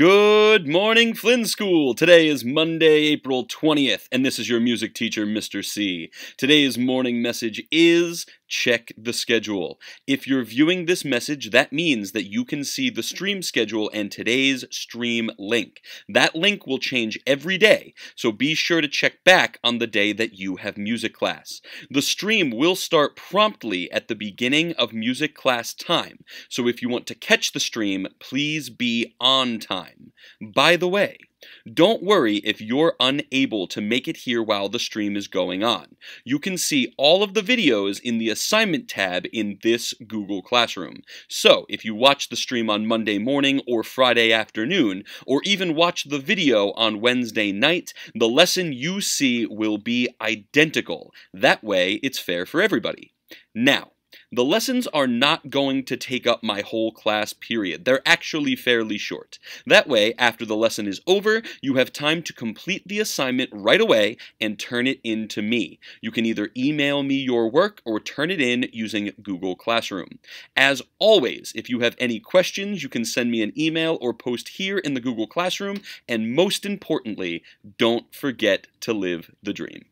Good morning, Flynn School! Today is Monday, April 20th, and this is your music teacher, Mr. C. Today's morning message is check the schedule. If you're viewing this message, that means that you can see the stream schedule and today's stream link. That link will change every day, so be sure to check back on the day that you have music class. The stream will start promptly at the beginning of music class time, so if you want to catch the stream, please be on time. By the way, don't worry if you're unable to make it here while the stream is going on. You can see all of the videos in the assignment tab in this Google Classroom. So if you watch the stream on Monday morning or Friday afternoon, or even watch the video on Wednesday night, the lesson you see will be identical. That way, it's fair for everybody. Now, the lessons are not going to take up my whole class period. They're actually fairly short. That way, after the lesson is over, you have time to complete the assignment right away and turn it in to me. You can either email me your work or turn it in using Google Classroom. As always, if you have any questions, you can send me an email or post here in the Google Classroom, and most importantly, don't forget to live the dream.